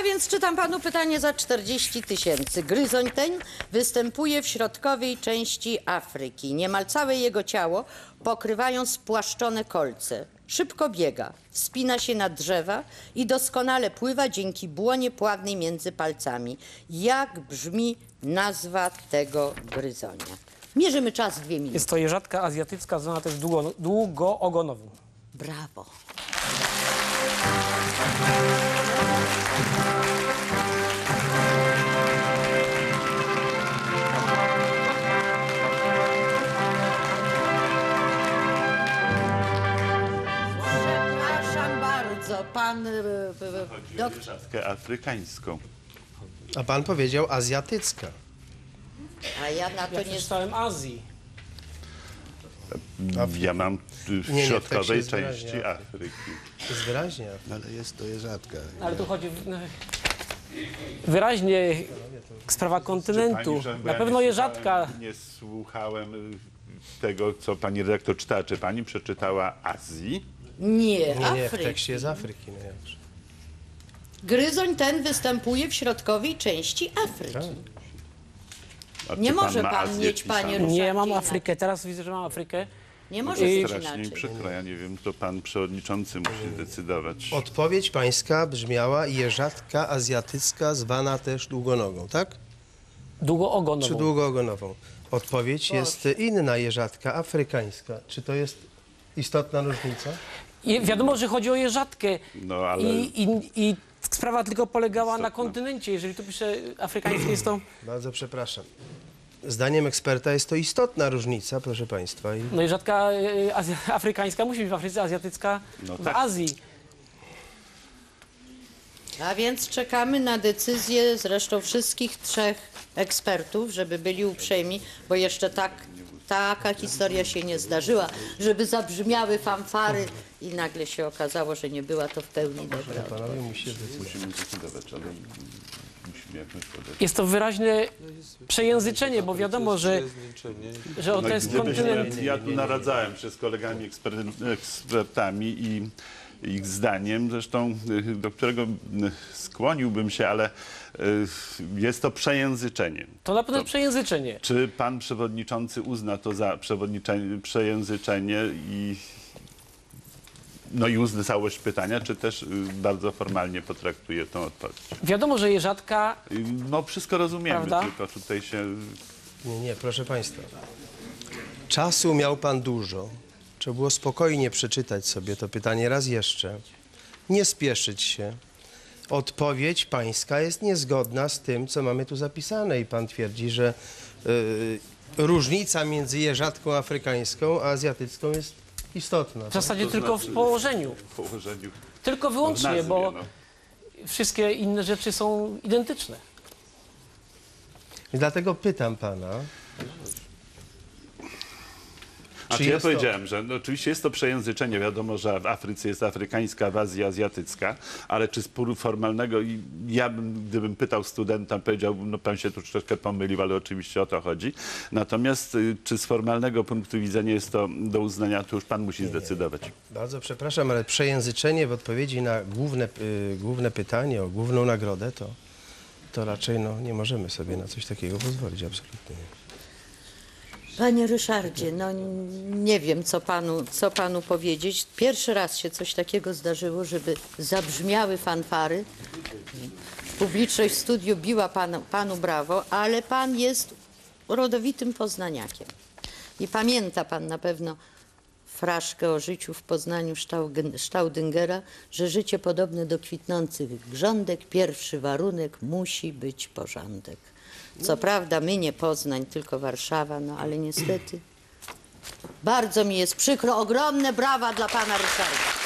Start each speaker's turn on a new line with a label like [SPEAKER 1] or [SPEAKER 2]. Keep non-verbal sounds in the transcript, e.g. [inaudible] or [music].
[SPEAKER 1] A więc czytam panu pytanie za 40 tysięcy. Gryzoń ten występuje w środkowej części Afryki. Niemal całe jego ciało pokrywają spłaszczone kolce. Szybko biega, wspina się na drzewa i doskonale pływa dzięki błonie pławnej między palcami. Jak brzmi nazwa tego gryzonia? Mierzymy czas dwie minuty.
[SPEAKER 2] Jest to jeżatka azjatycka, zwana też długo, długoogonową.
[SPEAKER 1] Brawo. Przepraszam bardzo, pan e, e, doktor.
[SPEAKER 3] Rzadkę afrykańską.
[SPEAKER 4] A pan powiedział azjatycka.
[SPEAKER 1] A ja na to
[SPEAKER 2] Ja
[SPEAKER 1] nie
[SPEAKER 2] przeczytałem Azji.
[SPEAKER 3] Ja mam w
[SPEAKER 4] Nie, nie, w tekście
[SPEAKER 3] środkowej
[SPEAKER 4] jest
[SPEAKER 3] części
[SPEAKER 4] wyraźnie
[SPEAKER 3] Afryki.
[SPEAKER 4] To jest wyraźnie.
[SPEAKER 5] Ale jest to jeżatka.
[SPEAKER 2] Ale tu chodzi w- no, wyraźnie sprawa kontynentu.
[SPEAKER 3] Pani, że- bo
[SPEAKER 2] Na
[SPEAKER 3] ja
[SPEAKER 2] pewno
[SPEAKER 3] nie
[SPEAKER 2] jeżatka.
[SPEAKER 3] słuchałem- Nie słuchałem y, tego, co pani redaktor czytała. Czy pani przeczytała Azji?
[SPEAKER 1] Nie,
[SPEAKER 4] Nie, nie, w
[SPEAKER 1] Afryki.
[SPEAKER 4] tekście jest Afryki. No jakże.
[SPEAKER 1] Gryzoń ten występuje w środkowej części Afryki.
[SPEAKER 4] Tak.
[SPEAKER 1] Nie może
[SPEAKER 3] ma
[SPEAKER 1] pan
[SPEAKER 3] Azję
[SPEAKER 1] mieć, panie
[SPEAKER 2] Nie, ja mam Afrykę. Teraz widzę, że mam Afrykę.
[SPEAKER 1] Nie może
[SPEAKER 3] To
[SPEAKER 1] być
[SPEAKER 3] strasznie mi
[SPEAKER 1] inaczej.
[SPEAKER 3] przykro. Ja nie wiem, to pan przewodniczący musi zdecydować.
[SPEAKER 4] Odpowiedź pańska brzmiała jeżatka azjatycka, zwana też długonogą, tak? Czy
[SPEAKER 2] Długoogonową.
[SPEAKER 4] długoogonową? Odpowiedź jest inna jeżatka, afrykańska. Czy to jest istotna różnica?
[SPEAKER 2] I wiadomo, że chodzi o jeżatkę.
[SPEAKER 3] No, ale-
[SPEAKER 2] I, i, I sprawa tylko polegała na kontynencie. Jeżeli tu pisze afrykańskie, jest to...
[SPEAKER 4] Bardzo przepraszam. Zdaniem eksperta jest to istotna różnica, proszę państwa. I
[SPEAKER 2] No jeżatka y, azja, afrykańska musi być w Afryce, azjatycka
[SPEAKER 3] No
[SPEAKER 2] w
[SPEAKER 3] tak.
[SPEAKER 2] Azji.
[SPEAKER 1] A więc czekamy na decyzję zresztą wszystkich trzech ekspertów, żeby byli uprzejmi, bo jeszcze tak, taka historia się nie zdarzyła, żeby zabrzmiały fanfary i nagle się okazało, że nie była to w pełni dobra.
[SPEAKER 4] panowie zdecydować.
[SPEAKER 3] Musimy zdecydować, ale.
[SPEAKER 2] Jest to wyraźnie przejęzyczenie, bo wiadomo, że, że
[SPEAKER 3] No
[SPEAKER 2] to jest
[SPEAKER 3] gdybyśmy-
[SPEAKER 2] kontynent.
[SPEAKER 3] Ja tu naradzałem się z kolegami eksper- ekspertami i ich zdaniem, zresztą y, do którego y, skłoniłbym się, ale y, jest to przejęzyczenie.
[SPEAKER 2] To na pewno jest przejęzyczenie.
[SPEAKER 3] Czy pan przewodniczący uzna to za przewodnicze- przejęzyczenie i, no i uzna całość pytania, czy też y, bardzo formalnie potraktuje tą odpowiedź?
[SPEAKER 2] Wiadomo, że jeżatka
[SPEAKER 3] Y, No wszystko rozumiemy,
[SPEAKER 2] Prawda?
[SPEAKER 3] tylko tutaj się
[SPEAKER 4] Nie, nie, proszę państwa. Czasu miał pan dużo. Trzeba było spokojnie przeczytać sobie to pytanie raz jeszcze. Nie spieszyć się. Odpowiedź pańska jest niezgodna z tym, co mamy tu zapisane i pan twierdzi, że y, różnica między jeżatką afrykańską a azjatycką jest istotna.
[SPEAKER 2] w zasadzie
[SPEAKER 3] To
[SPEAKER 2] tylko
[SPEAKER 3] znaczy-
[SPEAKER 2] w położeniu. [laughs]
[SPEAKER 3] w położeniu
[SPEAKER 2] Tylko wyłącznie,
[SPEAKER 3] nazwie,
[SPEAKER 2] bo
[SPEAKER 3] no.
[SPEAKER 2] wszystkie inne rzeczy są identyczne.
[SPEAKER 4] I dlatego pytam pana,
[SPEAKER 3] A
[SPEAKER 4] Czy
[SPEAKER 3] czy ja
[SPEAKER 4] to-
[SPEAKER 3] powiedziałem, że no, oczywiście jest to przejęzyczenie. Wiadomo, że w Afryce jest afrykańska, w Azji azjatycka, ale czy z formalnego, i ja bym, gdybym pytał studenta, powiedział, no pan się tu troszeczkę pomylił, ale oczywiście o to chodzi. Natomiast y, czy z formalnego punktu widzenia jest to do uznania, to już pan musi zdecydować.
[SPEAKER 4] bardzo przepraszam, ale przejęzyczenie w odpowiedzi na główne, y, główne pytanie o główną nagrodę, to, to raczej no, nie możemy sobie na coś takiego pozwolić, absolutnie nie.
[SPEAKER 1] Panie Ryszardzie, no nie wiem, co panu, co panu powiedzieć. Pierwszy raz się coś takiego zdarzyło, żeby zabrzmiały fanfary. Publiczność w studiu biła panu, panu brawo, ale pan jest rodowitym poznaniakiem. I pamięta pan na pewno fraszkę o życiu w Poznaniu Staudingera, że życie podobne do kwitnących grządek, pierwszy warunek musi być porządek. Co prawda my nie Poznań, tylko Warszawa, no ale niestety bardzo mi jest przykro. Ogromne brawa dla pana Ryszarda.